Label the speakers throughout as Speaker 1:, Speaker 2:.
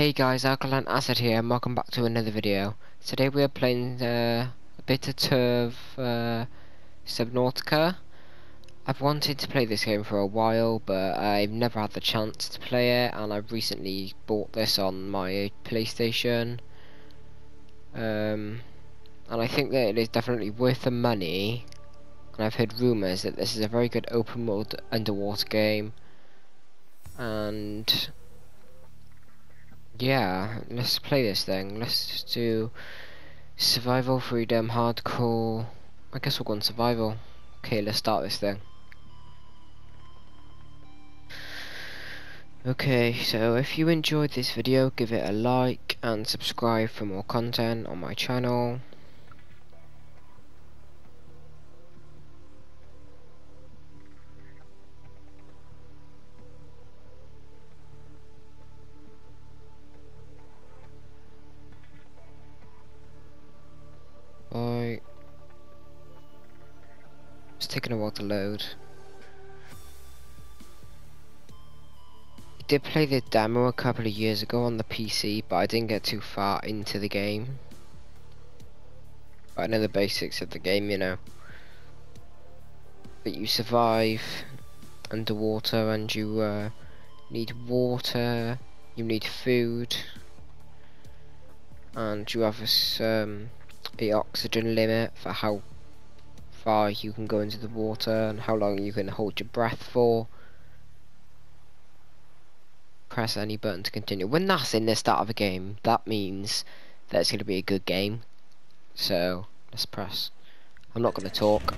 Speaker 1: Hey guys, Alkaline Acid here and welcome back to another video. Today we are playing uh, a bit of uh, Subnautica. I've wanted to play this game for a while but I've never had the chance to play it and I've recently bought this on my PlayStation. Um, and I think that it is definitely worth the money and I've heard rumours that this is a very good open world underwater game and yeah, let's play this thing. Let's do survival, freedom, hardcore. I guess we'll go on survival. Okay, let's start this thing. Okay, so if you enjoyed this video, give it a like and subscribe for more content on my channel. To load. I did play the demo a couple of years ago on the PC, but I didn't get too far into the game. But I know the basics of the game, you know. But you survive underwater and you uh, need water, you need food, and you have a um, the oxygen limit for how far you can go into the water and how long you can hold your breath for. Press any button to continue. When that's in the start of a game, that means that it's going to be a good game. So, let's press. I'm not going to talk.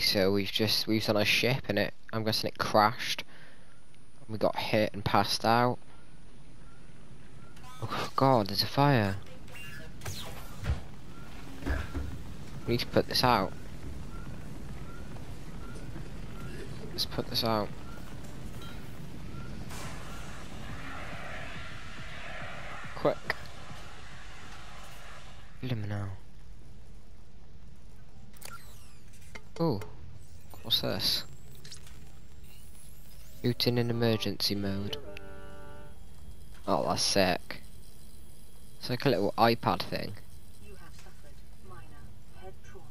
Speaker 1: So we've just we've done a ship and it I'm guessing it crashed. We got hit and passed out. Oh god, there's a fire. We need to put this out. Let's put this out. Quick. Liminal. Oh, what's this? Shooting in emergency mode. Oh, that's sick. It's like a little iPad thing.
Speaker 2: You have suffered minor head trauma.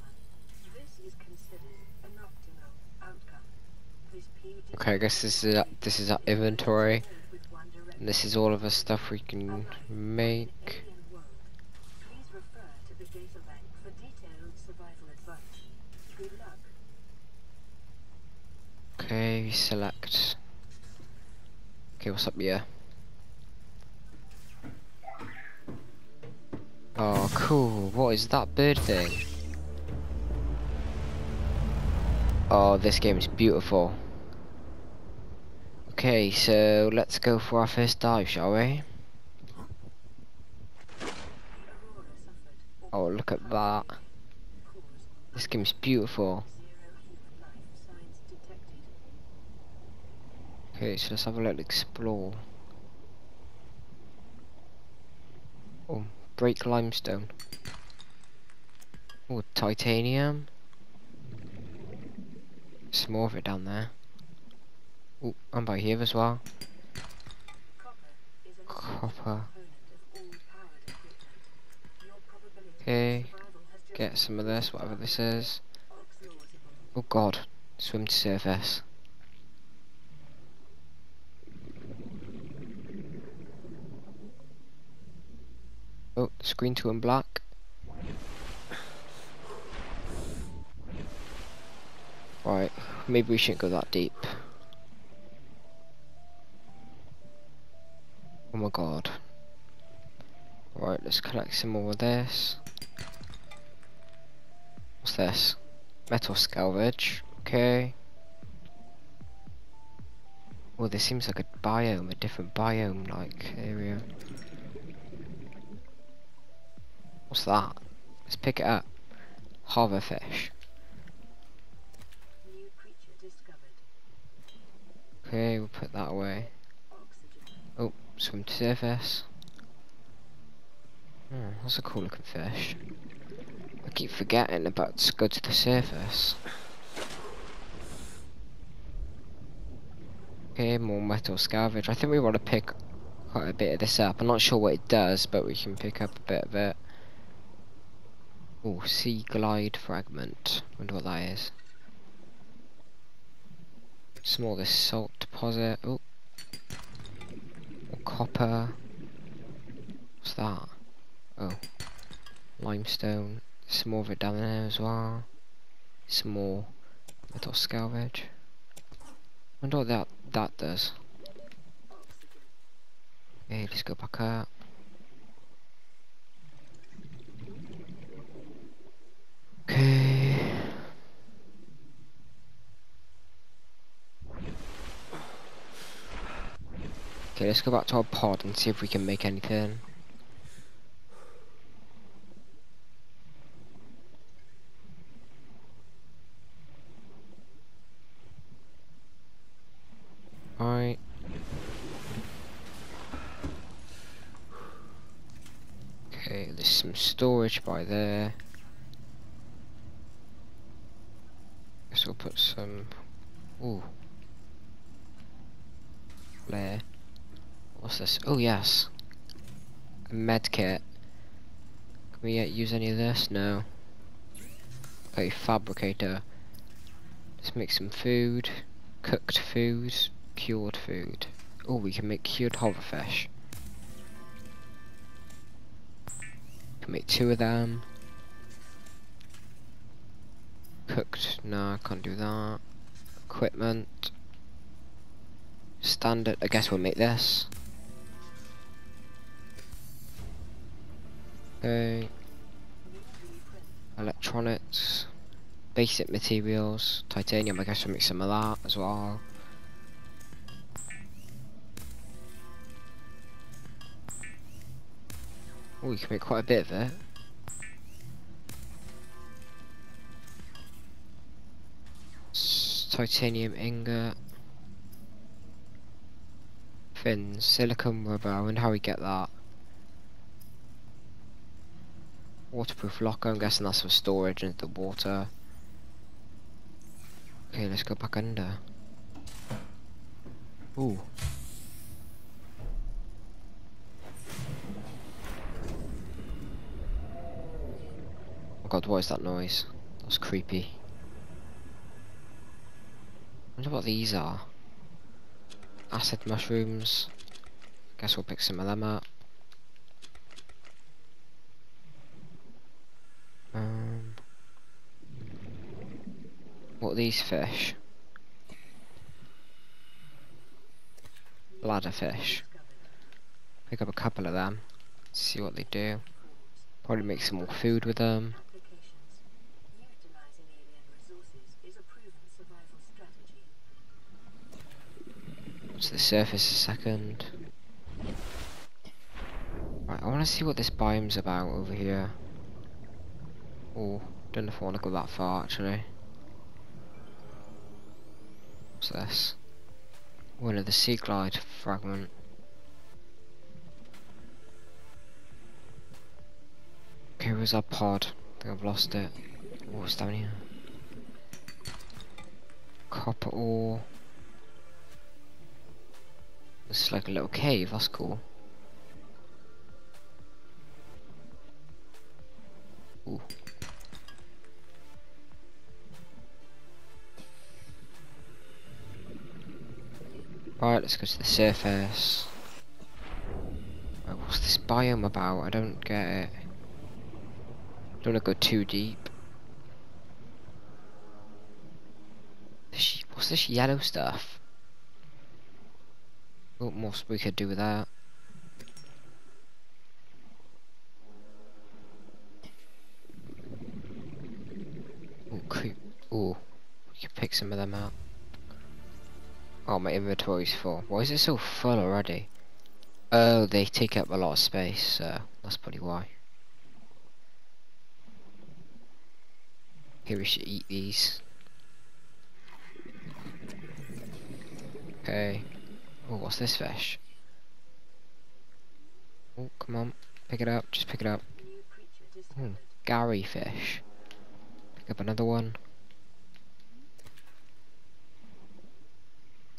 Speaker 2: This is considered an optimal outcome.
Speaker 1: Okay, I guess this is our, this is our inventory,
Speaker 2: with one direct
Speaker 1: and this is all of the stuff we can make.
Speaker 2: alien world. Please refer to the data bank for detailed survival advice. Good luck.
Speaker 1: Okay, select. Okay, what's up here? Oh, cool. What is that bird thing? Oh, this game is beautiful. Okay, so let's go for our first dive, shall we? Oh, look at that. This game is beautiful. Okay, so let's have a little explore. Oh, break limestone. Oh, titanium. Some more of it down there. Oh, I'm by here as well.
Speaker 2: Copper
Speaker 1: Okay, get some of this, whatever this is. Oh god, swim to surface. Oh, screen two and black. Right, maybe we shouldn't go that deep. Oh my god. Right, let's collect some more of this. What's this? Metal salvage. Okay. Well, this seems like a biome, a different biome-like area. What's that? Let's pick it up. Hoverfish. Okay, we'll put that away. Oh, swim to surface. Hmm, that's a cool looking fish. I keep forgetting about to go to the surface. Okay, more metal salvage. I think we want to pick quite a bit of this up. I'm not sure what it does, but we can pick up a bit of it. Oh, sea glide fragment. Wonder what that is. Small this salt deposit. Oh, copper. What's that? Oh, limestone. Some more of it down there as well. Some more metal salvage. Wonder what that that does. Okay, let's go back up. Okay. Okay, let's go back to our pod and see if we can make anything. Alright. Okay, there's some storage by there. Guess we'll put some. Ooh. There. What's this? Oh yes. A med kit. Can we uh, use any of this? No. A fabricator. Let's make some food. Cooked food. Cured food. Oh, we can make cured hoverfish. Can make two of them. Cooked. No, can't do that. Equipment. Standard. I guess we'll make this. Okay. Electronics. Basic materials. Titanium. I guess we'll make some of that as well. Oh, we can make quite a bit of it. Titanium ingot. Fins, silicon rubber, I wonder how we get that. Waterproof locker, I'm guessing that's for storage into the water. Okay, let's go back under. Ooh. Oh god, what is that noise? That's creepy. wonder what these are. Acid mushrooms. Guess we'll pick some of them up. These fish? Bladder fish. Pick up a couple of them. See what they do. Probably make some more food with them. To the surface a second. Right, I want to see what this biome's about over here. Oh, don't know if I want to go that far actually. What's this? Oh, another sea glide fragment. Okay, where's our pod? I think I've lost it. What's down here. Copper ore. This is like a little cave, that's cool. Ooh. Right, let's go to the surface. Right, what's this biome about? I don't get it. Don't want to go too deep. This, what's this yellow stuff? What more we could do with that? Oh, creep. Ooh, we can pick some of them out. Oh, my inventory's full. Why is it so full already? Oh, they take up a lot of space, so that's probably why. Here we should eat these. Okay. Oh, what's this fish? Oh, come on. Pick it up. Just pick it up. Hmm. Garryfish. Pick up another one.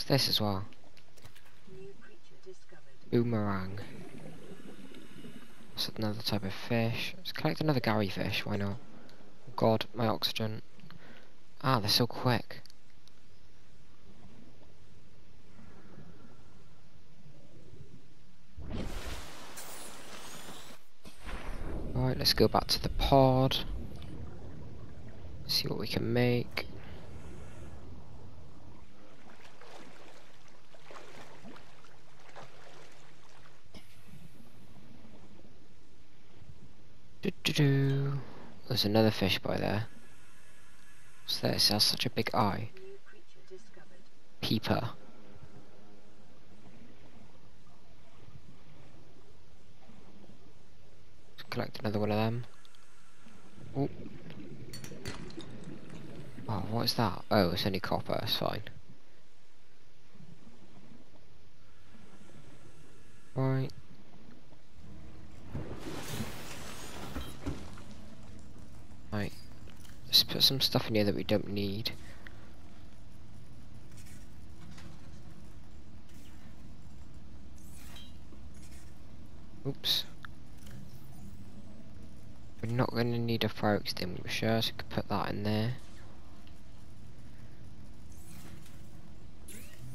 Speaker 1: This as well? Boomerang. What's another type of fish? Let's collect another Garryfish, why not? God, my oxygen. Ah, they're so quick. Alright, let's go back to the pod. See what we can make. Do -do. There's another fish by there. What's this? It has such a big eye. Peeper. Let's collect another one of them. Oh. Oh, what is that? Oh, it's only copper, it's fine. Right. Let's put some stuff in here that we don't need. Oops. We're not going to need a fire extinguisher, so we could put that in there.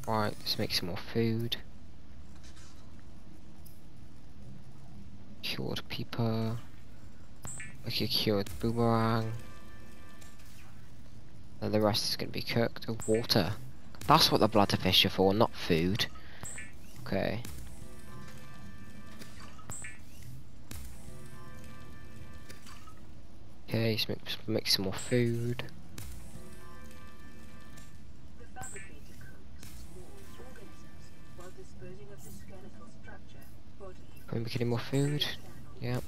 Speaker 1: Right, let's make some more food. Cured peeper. Okay, cured boomerang. The rest is going to be cooked. Oh, water. That's what the bladderfish are for, not food. Okay. Okay, let's make, make some more food. Can we make any more food? Yep.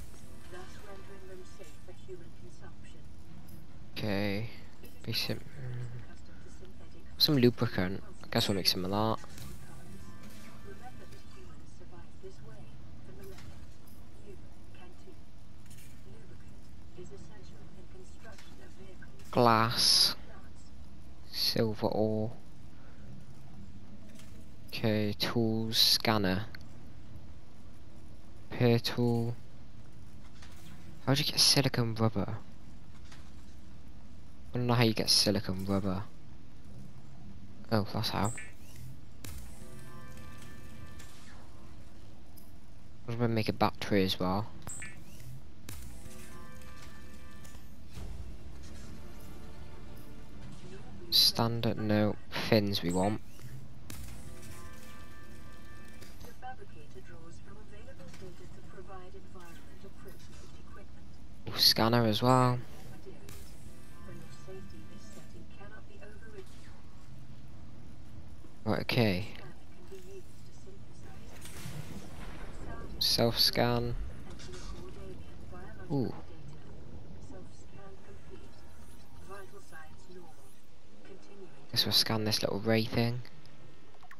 Speaker 2: thus rendering them safe for human consumption.
Speaker 1: Okay. Some lubricant. I guess we'll make some of that. Glass. Silver ore. Okay, tools, scanner. Repair tool. How'd you get silicon rubber? I don't know how you get silicon rubber. Oh, that's how. What if I make a battery as well? Standard, no. Fins we want. Scanner as well.
Speaker 2: To record alien biological
Speaker 1: Ooh. Guess we'll scan this little ray thing.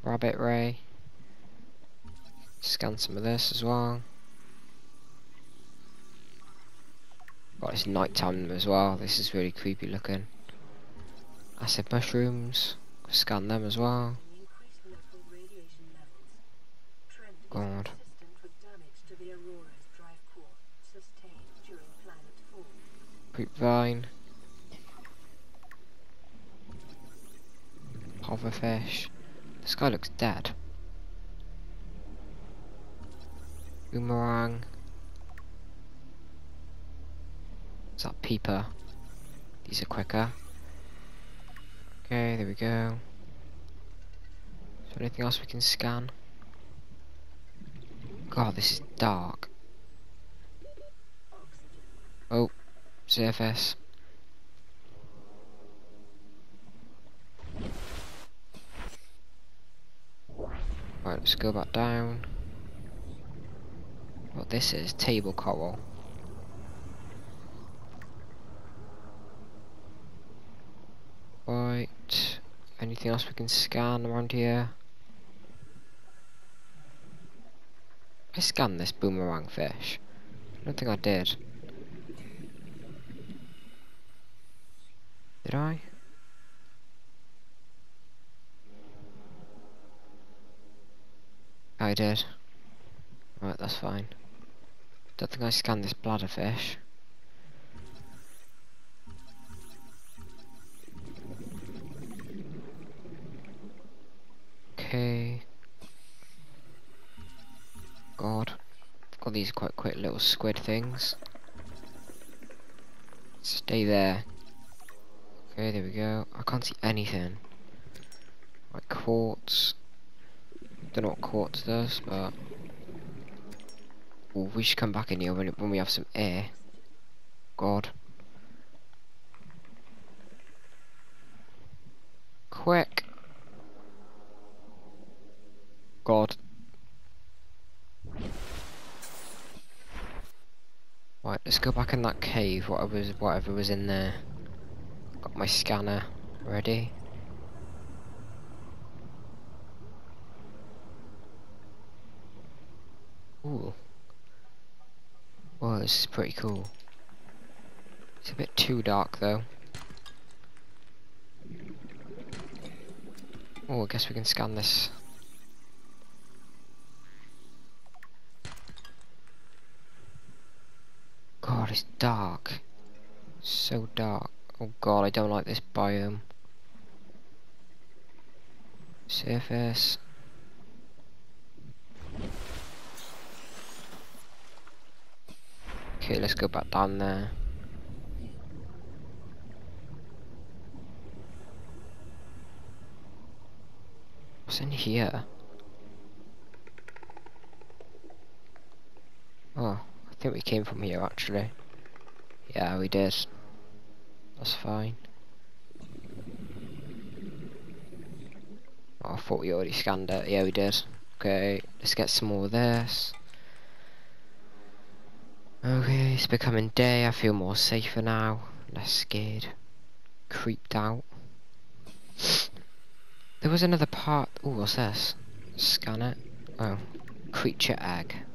Speaker 1: Rabbit ray. Scan some of this as well. Oh, it's nighttime as well. This is really creepy looking. Acid mushrooms. Scan them as well.
Speaker 2: Planet fall.
Speaker 1: Creepvine. Hoverfish. This guy looks dead. Boomerang. Is that Peeper? These are quicker. Okay, there we go. Is there anything else we can scan? God, this is dark. Oh, CFS. Right, let's go back down. What this is, table coral. Right, anything else we can scan around here? I scanned this boomerang fish. I don't think I did. Did I? I did. Right, that's fine. Don't think I scanned this bladder fish. Okay. God. Got these quite quick little squid things. Stay there. Okay, there we go. I can't see anything. Like quartz. Don't know what quartz does, but Ooh, we should come back in here when, when we have some air. God. Quick. God. Right, let's go back in that cave, whatever was, whatever was in there. Got my scanner ready. Ooh. Well, this is pretty cool. It's a bit too dark though. Oh, I guess we can scan this. God, it's dark. So dark. Oh god, I don't like this biome. Surface. Okay, let's go back down there. What's in here? Oh, I think we came from here actually. Yeah, we did. That's fine. Oh, I thought we already scanned it. Yeah, we did. Okay, let's get some more of this. Okay, it's becoming day. I feel more safer now. Less scared. Creeped out. There was another part. Oh, what's this? Scan it. Oh, creature egg.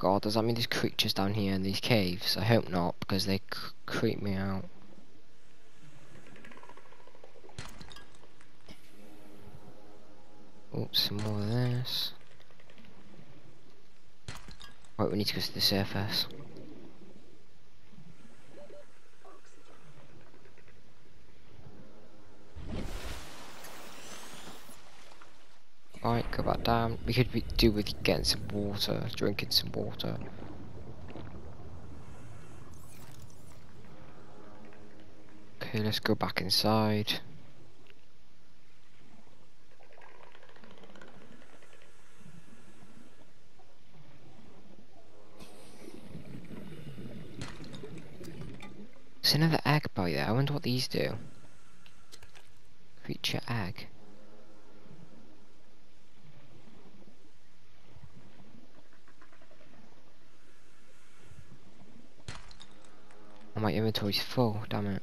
Speaker 1: God, does that mean there's creatures down here in these caves? I hope not, because they creep me out. Oops, some more of this. Right, we need to go to the surface. Go back down. We could be, do with getting some water, drinking some water. Okay, let's go back inside. There's another egg by there. I wonder what these do. Creature egg. Oh, my inventory's full, damn it.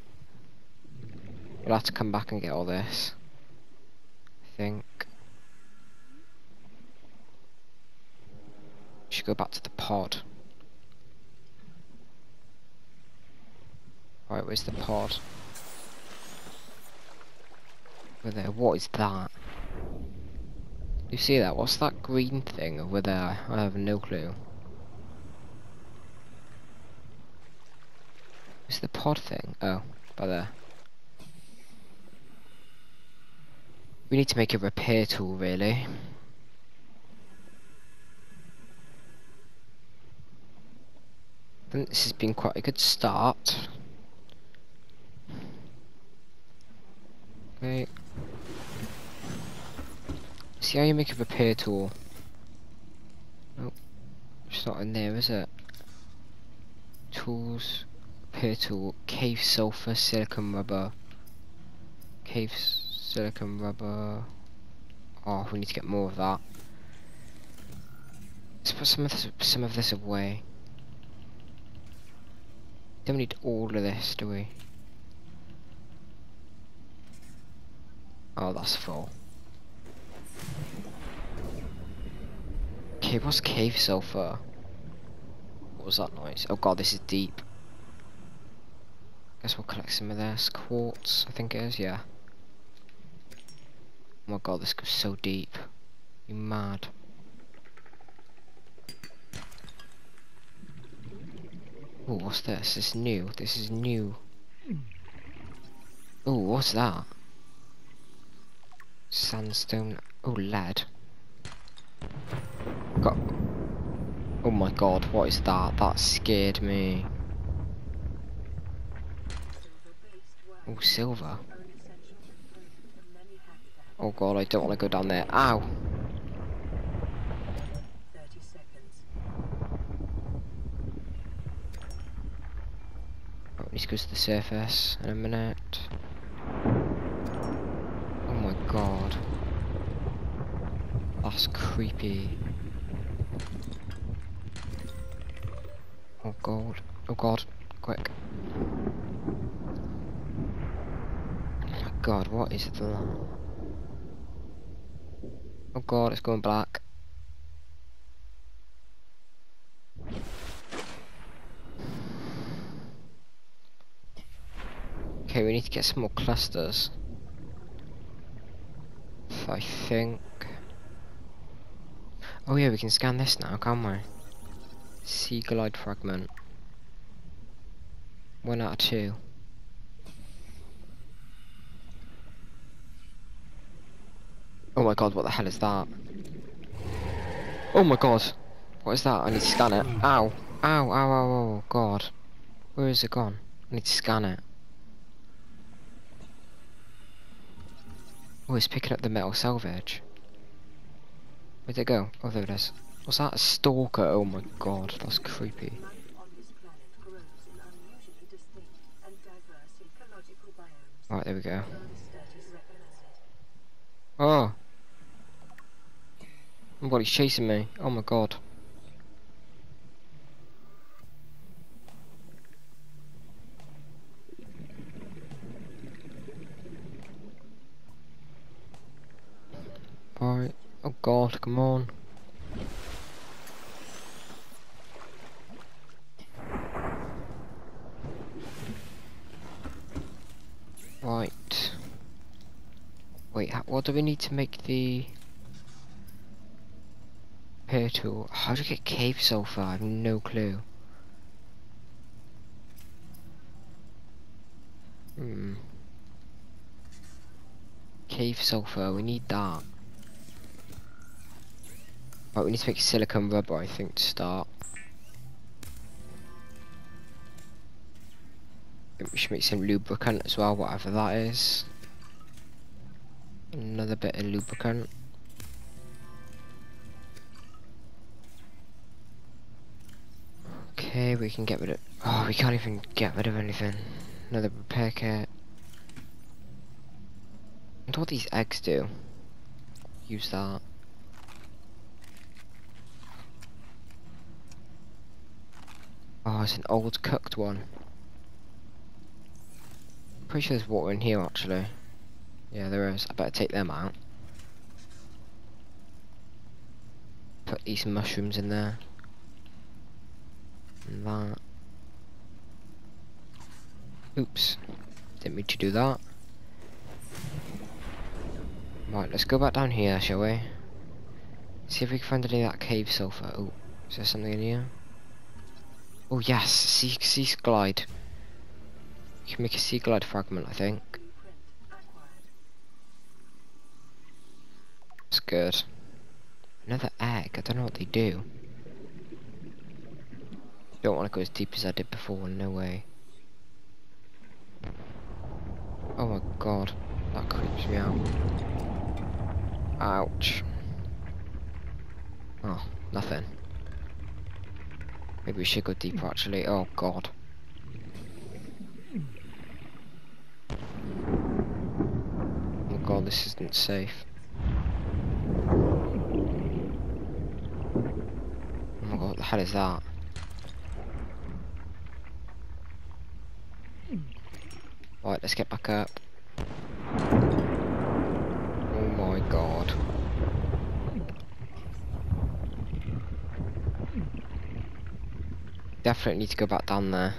Speaker 1: We'll have to come back and get all this. I think. We Should go back to the pod. Right, where's the pod? Over there. What is that? You see that? What's that green thing over there? I have no clue. Is the pod thing? Oh, by there. We need to make a repair tool, really. I think this has been quite a good start. Okay. See how you make a repair tool? Nope. It's not in there, is it? Tools. Tool. Cave sulfur, silicon rubber. Cave silicon rubber. Oh, we need to get more of that. Let's put some of this, some of this away. Don't need all of this, do we? Oh, that's full. Okay, what's cave sulfur? What was that noise? Oh god, this is deep. Guess we'll collect some of this. Quartz, I think it is, yeah. Oh my god, this goes so deep. You mad. Oh, what's this? This is new. This is new. Oh, what's that? Sandstone. Oh, lead. Got. Oh my god, what is that? That scared me. Oh, silver. Oh god, I don't want to go down there. Ow!
Speaker 2: 30 seconds.
Speaker 1: Oh, it goes to the surface in a minute. Oh my god. That's creepy. Oh god. Oh god. Quick. Oh my god, what is that? Oh god, it's going black. Okay, we need to get some more clusters. I think. Oh yeah, we can scan this now, can't we? Sea glide fragment. One out of two. Oh my god, what the hell is that? Oh my god! What is that? I need to scan it. Ow! Ow, ow, ow, ow, oh god. Where is it gone? I need to scan it. Oh, it's picking up the metal salvage. Where'd it go? Oh, there it is. What's that? A stalker? Oh my god, that's creepy. Right, there we go. Oh! Oh god, he's chasing me. Oh my god. Right. Oh god, come on. Right. Wait, what do we need to make the repair tool? How do you get cave sulfur? I have no clue. Hmm. Cave sulfur, we need that. Right, we need to make silicone rubber, I think, to start. We should make some lubricant as well, whatever that is. Another bit of lubricant. Okay, we can get rid of. Oh, we can't even get rid of anything. Another repair kit. Wonder what these eggs do. Use that. Oh, it's an old cooked one. Pretty sure there's water in here actually. Yeah, there is. I better take them out. Put these mushrooms in there. That. Oops. Didn't mean to do that. Right, let's go back down here, shall we? See if we can find any of that cave sulfur. Oh, is there something in here? Oh yes, sea, sea glide. You can make a sea glide fragment, I think. That's good. Another egg. I don't know what they do. Don't want to go as deep as I did before, no way. Oh my god, that creeps me out. Ouch. Oh, nothing. Maybe we should go deeper actually. Oh god. Oh god, this isn't safe. Oh my god, what the hell is that? Right, let's get back up. Oh my god. Definitely need to go back down there.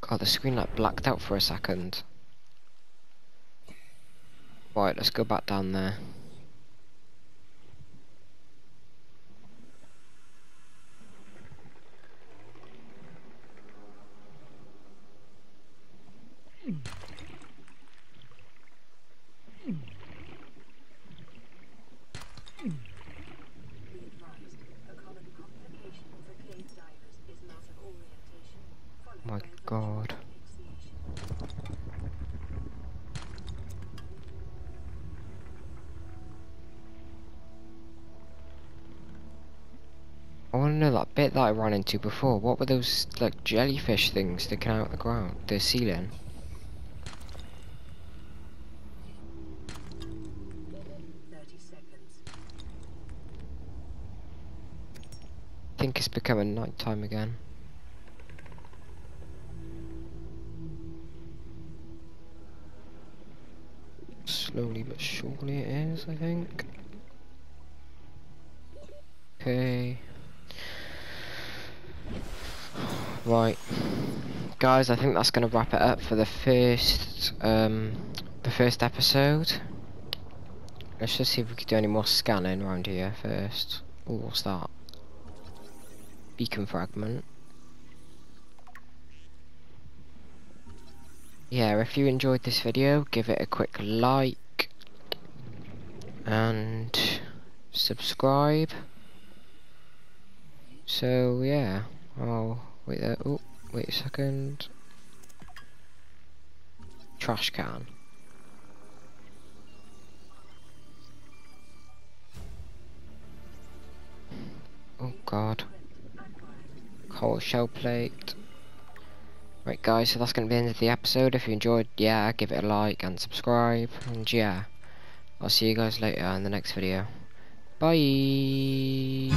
Speaker 1: God, the screen like blacked out for a second. Right, let's go back down there.
Speaker 2: Be advised, a common complication for cave divers is loss of orientation, followed
Speaker 1: My
Speaker 2: by
Speaker 1: God.
Speaker 2: asphyxiation.
Speaker 1: I want to know that bit that I ran into before. What were those like jellyfish things sticking out of the ground, the ceiling? I think it's becoming night time again. Slowly but surely it is, I think. Okay. Right. Guys, I think that's gonna wrap it up for the first um the first episode. Let's just see if we can do any more scanning around here first. Oh, what's that? Beacon fragment. Yeah, if you enjoyed this video, give it a quick like and subscribe. So yeah, I'll wait there. Oh, wait a second. Trash can. Oh god. Coal shell plate. Right guys, so that's going to be the end of the episode. If you enjoyed, yeah, give it a like and subscribe. And yeah, I'll see you guys later in the next video. Bye!